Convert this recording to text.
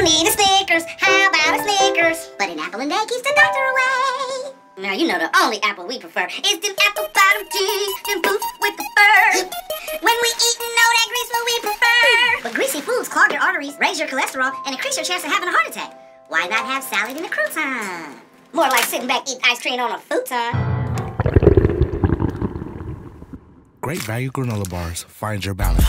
You need a Snickers. How about a Snickers? But an apple a day keeps the doctor away. Now you know the only apple we prefer is the apple bottom cheese, them boots with the fur. When we eat no that grease, what we prefer. But greasy foods clog your arteries, raise your cholesterol, and increase your chance of having a heart attack. Why not have salad in a crouton? More like sitting back eating ice cream on a futon. Great value granola bars. Find your balance.